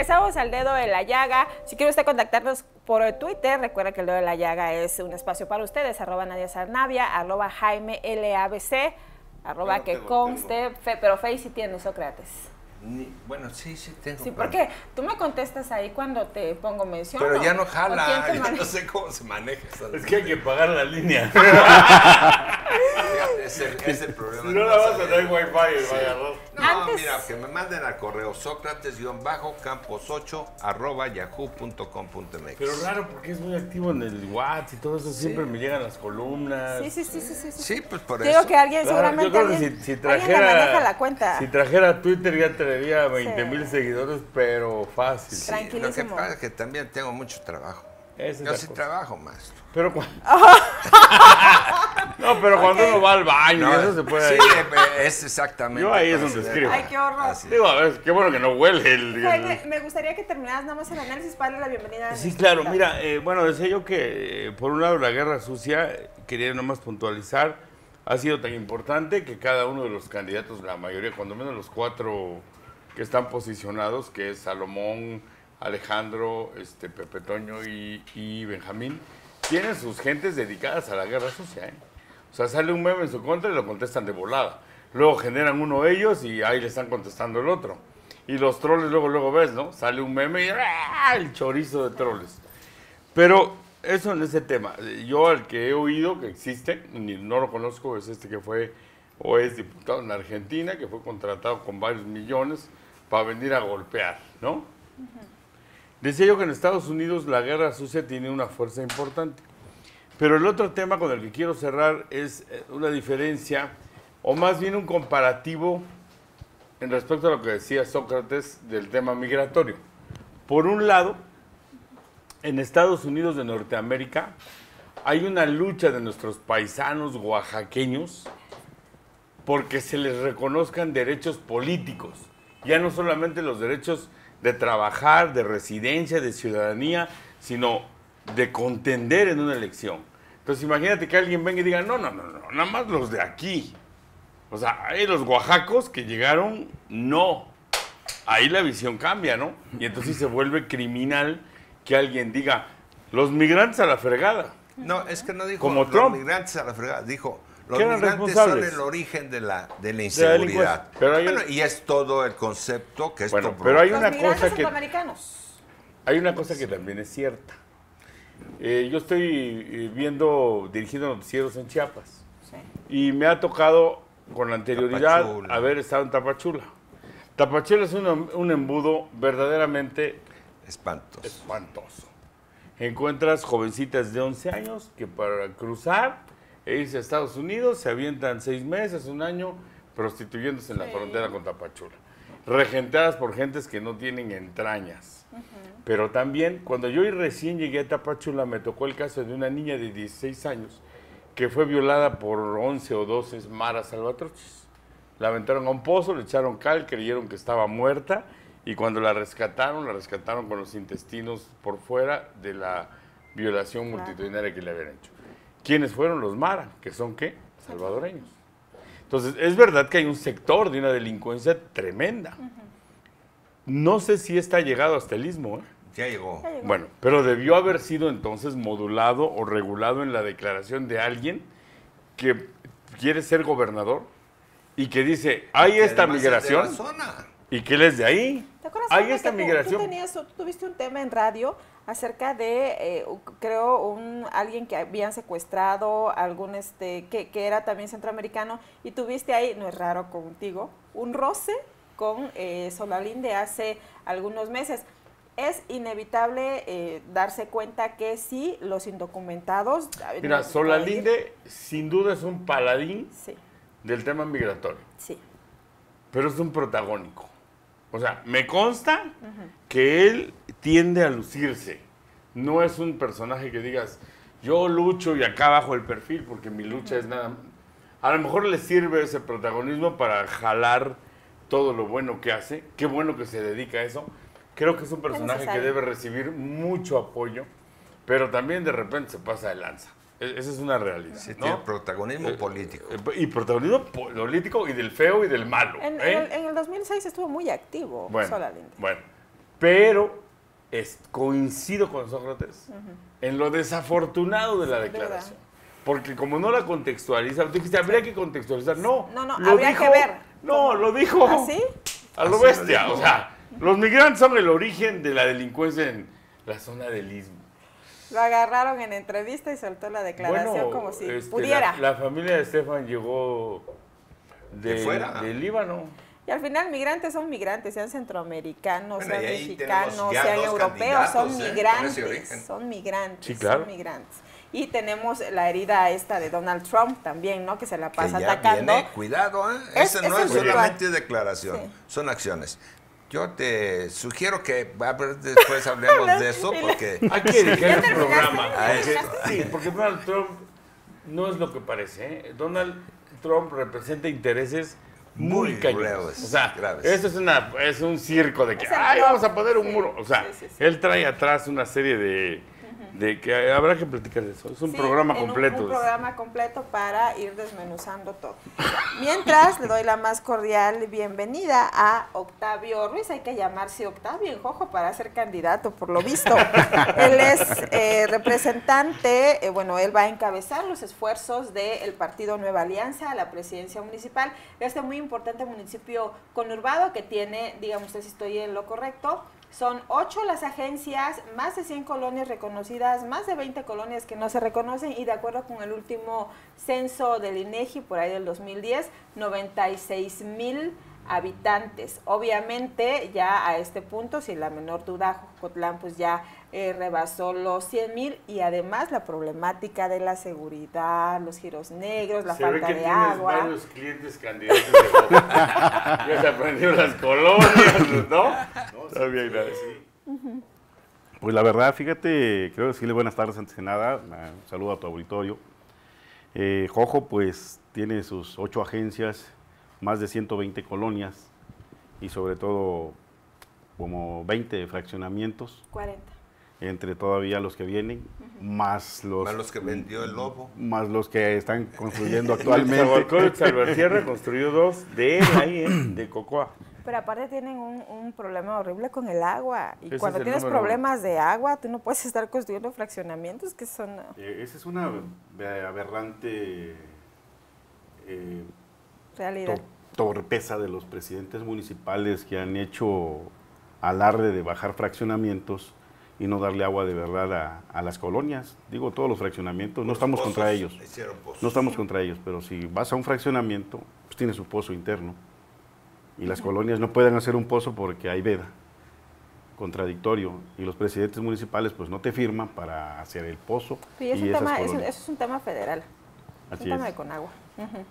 Regresamos al dedo de la llaga. Si quiere usted contactarnos por Twitter, recuerda que el dedo de la llaga es un espacio para ustedes, arroba Nadia Sarnavia, arroba Jaime LABC, arroba que tengo, conste, fe- pero Face sí tiene Sócrates. Ni- bueno, sí, sí tengo. Sí, porque tú me contestas ahí cuando te pongo mención. Pero ya no ¿O jala, ya no sé cómo se maneja. Es que hay que pagar la línea. Ese, ese es el problema. si no la vas a dar wifi, vaya. No, Antes- mira, que me manden al correo sócrates-campos8 arroba yahoo.com.mx. Pero raro porque es muy activo en el WhatsApp y todo eso. Siempre me llegan las columnas. Sí, sí, sí, sí, sí. sí. Sí, pues por Digo eso. que alguien Claro, seguramente yo creo que alguien, si, si alguien le trajera, maneja la cuenta. si trajera Twitter ya traería 20 mil Sí. seguidores, pero fácil. Sí, lo que Tranquilísimo. pasa es que también tengo mucho trabajo. Esa es Yo sí cosa. trabajo, maestro. Pero cu- no, pero cuando uno va al baño eso se puede. Sí, ahí. eh, es exactamente. Yo ahí es donde escribo. Ay, qué horror. Digo, a ver, qué bueno que no huele el. Jaime, me gustaría que terminaras nada más el análisis para darle la bienvenida. a Sí, claro, mira, eh, bueno, decía yo que eh, por un lado la guerra sucia, eh, quería nomás puntualizar, ha sido tan importante que cada uno de los candidatos, la mayoría, cuando menos los cuatro que están posicionados, que es Salomón, Alejandro, este, Pepe Toño y, Benjamín, tienen sus gentes dedicadas a la guerra sucia. ¿eh? O sea, sale un meme en su contra y lo contestan de volada. Luego generan uno ellos y ahí le están contestando el otro. Y los troles luego, luego ves, ¿no? Sale un meme y ¡ah! el chorizo de troles. Pero eso en ese tema. Yo al que he oído que existe, ni no lo conozco, es este que fue o es diputado en Argentina, que fue contratado con varios millones para venir a golpear, ¿no? Decía yo que en Estados Unidos la guerra sucia tiene una fuerza importante. Pero el otro tema con el que quiero cerrar es eh, una diferencia, o más bien un comparativo en respecto a lo que decía Sócrates del tema migratorio. Por un lado, en Estados Unidos de Norteamérica hay una lucha de nuestros paisanos oaxaqueños porque se les reconozcan derechos políticos, ya no solamente los derechos de trabajar, de residencia, de ciudadanía, sino de contender en una elección. Entonces imagínate que alguien venga y diga, no, no, no, no, nada más los de aquí. O sea, hay los oaxacos que llegaron, no. Ahí la visión cambia, ¿no? Y entonces se vuelve criminal que alguien diga, los migrantes a la fregada. No, es que no dijo Como los Trump. migrantes a la fregada, dijo los Que eran migrantes son el origen de la, de la De la inseguridad. delincuencia. Pero hay- Bueno, y es todo el concepto que esto Bueno, provoca. pero hay Los una migrantes cosa que centroamericanos. hay una cosa que también es cierta. Eh, yo estoy eh, viendo, dirigiendo noticieros en Chiapas Sí. y me ha tocado con anterioridad Tapachula. haber estado en Tapachula. Tapachula es un, un embudo verdaderamente Espantos. espantoso. Encuentras jovencitas de 11 años que para cruzar e irse a Estados Unidos se avientan seis meses, un año, prostituyéndose en la Sí. frontera con Tapachula. Regentadas por gentes que no tienen entrañas. Pero también, cuando yo recién llegué a Tapachula, me tocó el caso de una niña de 16 años que fue violada por 11 o 12 maras salvatroches. La aventaron a un pozo, le echaron cal, creyeron que estaba muerta y cuando la rescataron, la rescataron con los intestinos por fuera de la violación multitudinaria que le habían hecho. ¿Quiénes fueron los mara? ¿Que son qué? Salvadoreños. Entonces, es verdad que hay un sector de una delincuencia tremenda. No sé si está llegado hasta el istmo, ¿eh? Ya llegó. Ya llegó. Bueno, pero debió haber sido entonces modulado o regulado en la declaración de alguien que quiere ser gobernador y que dice, hay Que esta además es de migración la zona. y que él es de ahí. ¿Te acuerdas Hay esta que tú- migración. Tú, tenías, tú tuviste un tema en radio acerca de, eh, creo, un alguien que habían secuestrado, algún este, que, que era también centroamericano, y tuviste ahí, no es raro contigo, un roce con eh, Solalín de hace algunos meses. Es inevitable eh, darse cuenta que sí, los indocumentados... Mira, no- Solalinde sin duda es un paladín Sí, del tema migratorio, sí. pero es un protagónico. O sea, me consta que él tiende a lucirse. No es un personaje que digas, yo lucho y acá bajo el perfil porque mi lucha es nada. A lo mejor le sirve ese protagonismo para jalar todo lo bueno que hace. Qué bueno que se dedica a eso. Creo que es un personaje que debe recibir mucho apoyo, pero también de repente se pasa de lanza. E- Esa es una realidad. Sí, ¿no? tiene protagonismo Eh, político. eh, Y protagonismo político y del feo y del malo. En, ¿eh? en el, en el 2006 estuvo muy activo Bueno, Solalinde. bueno. Pero es, coincido con Sócrates en lo desafortunado de la declaración. Porque como no la contextualiza, dijiste, habría que contextualizar. No, No, no, lo habría que ver. No, lo dijo ¿Ah, sí? a lo Así bestia. O sea, los migrantes son el origen de la delincuencia en la zona del Istmo. Lo agarraron en entrevista y soltó la declaración Bueno, como si este, pudiera. La, la familia de Estefan llegó de, De fuera. del Líbano. Y al final migrantes son migrantes, sean centroamericanos, Bueno, sean mexicanos, sean europeos, son ¿eh? migrantes, son migrantes, Sí, claro. son migrantes. Y tenemos la herida esta de Donald Trump también, ¿no? Que se la Que pasa ya atacando. viene, cuidado, ¿eh? Es- Esa no es solamente declaración, Sí. son acciones. Yo te sugiero que a ver, después hablemos de eso porque Hay que dedicar un terminaste? programa. Sí, porque Donald Trump no es lo que parece. ¿eh? Donald Trump representa intereses muy, Muy cañones. graves, O sea, graves. eso es, una, es un circo de que, el ay, vamos a poner un muro. O sea, sí, sí, sí. él trae atrás una serie de, de que habrá que platicar de eso. Es un Sí, programa en un- completo. Un, programa completo para ir desmenuzando todo. Mientras le doy la más cordial bienvenida a Octavio Ruiz. Hay que llamarse Octavio en Jojo para ser candidato, por lo visto. él es eh, representante, eh, bueno, él va a encabezar los esfuerzos del Partido Nueva Alianza a la presidencia municipal de este muy importante municipio conurbado que tiene, digamos si estoy en lo correcto, son ocho las agencias, más de 100 colonias reconocidas, más de 20 colonias que no se reconocen y de acuerdo con el último censo del INEGI por ahí del 2010, 96 mil habitantes. Obviamente ya a este punto, sin la menor duda, Jocotlán pues ya eh, rebasó los 100 mil y además la problemática de la seguridad, los giros negros, la Se ve falta que de agua. varios clientes candidatos de ya se aprendieron las colonias, ¿no? Está bien, gracias. Pues la verdad, fíjate, quiero decirle buenas tardes antes que nada, eh, un saludo a tu auditorio. Eh, Jojo pues tiene sus ocho agencias, más de 120 colonias y sobre todo como 20 fraccionamientos, 40. entre todavía los que vienen, más los, más los que vendió el lobo. más los que están construyendo Actualmente. actualmente. Salvatierra construyó dos de él ahí, ¿eh? de Cocoa. Pero aparte tienen un, un problema horrible con el agua. Y Ese cuando tienes uno. problemas de agua, tú no puedes estar construyendo fraccionamientos que son... Eh, esa es una aberrante eh, realidad. to- torpeza de los presidentes municipales que han hecho alarde de bajar fraccionamientos y no darle agua de verdad a, a las colonias. Digo, todos los fraccionamientos, no estamos Pozos, contra ellos. hicieron pozos. No estamos contra ellos, pero si vas a un fraccionamiento, pues tiene su pozo interno. Y las colonias no pueden hacer un pozo porque hay veda. Contradictorio. Y los presidentes municipales pues no te firman para hacer el pozo. Sí, es un esas tema, es eso es un tema federal. Así un tema es. de Conagua. Ujú.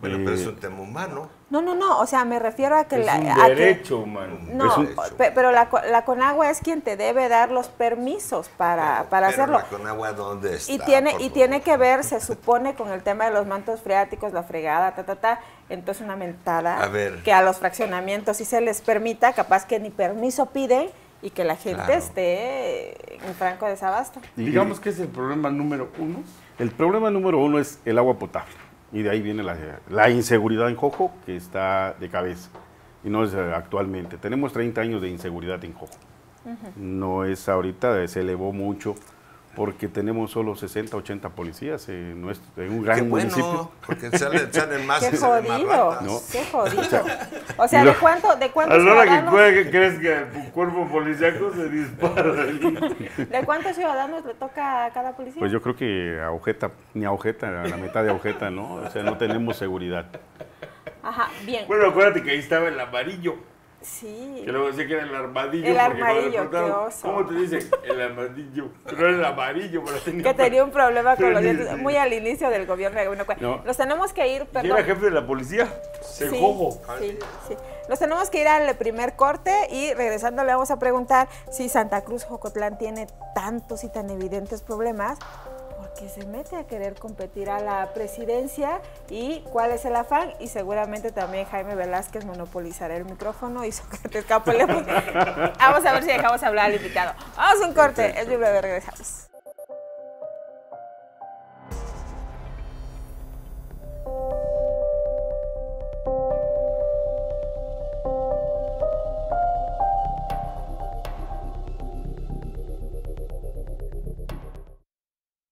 Bueno, pero es Eh, un tema humano. No, no, no, o sea, me refiero a que Es la... un a que- derecho humano. no, Es un- pe- pero la, co- la Conagua es quien te debe dar los permisos para, para Pero hacerlo. la Conagua, ¿dónde está? Y tiene, y tiene que ver, se supone, con el tema de los mantos freáticos, la fregada, ta, ta, ta. Entonces, una mentada A ver. que a los fraccionamientos sí se les permita, capaz que ni permiso piden y que la gente Claro. esté en franco desabasto. Digamos que es el problema número uno. El problema número uno es el agua potable. Y de ahí viene la, la inseguridad en Jojo, que está de cabeza. Y no es eh, actualmente. Tenemos 30 años de inseguridad en Jojo. No es ahorita, se elevó mucho porque tenemos solo 60, 80 policías en, nuestro, en un gran Qué bueno, municipio. porque salen, salen más Qué más jodido, ratas. ¿no? qué jodido. O sea, Y ¿de lo- cuánto, de A cuántos la hora que ciudadanos, juegue, crees que el cuerpo policíaco se dispara. de cuántos ciudadanos le toca a cada policía? Pues yo creo que a Ojeta, ni a Ojeta, a la mitad de Ojeta, ¿no? O sea, no tenemos seguridad. Ajá, bien. Bueno, acuérdate que ahí estaba el amarillo. Sí. Que luego decía que era el armadillo. El armadillo, qué oso. ¿Cómo te dicen? El armadillo. Pero era el amarillo. Pero tenía que tenía un problema con los dientes muy al inicio del gobierno Cuevas. No. Los tenemos que ir, ¿Y perdón. era jefe de la policía? El Sí, jojo. sí, sí. Nos tenemos que ir al primer corte y regresando le vamos a preguntar si Santa Cruz Jocotlán tiene tantos y tan evidentes problemas porque se mete a querer competir a la presidencia y cuál es el afán y seguramente también Jaime Velázquez monopolizará el micrófono y Sócrates Capo le- Vamos a ver si dejamos hablar al invitado. Vamos a un corte, es muy breve, regresamos.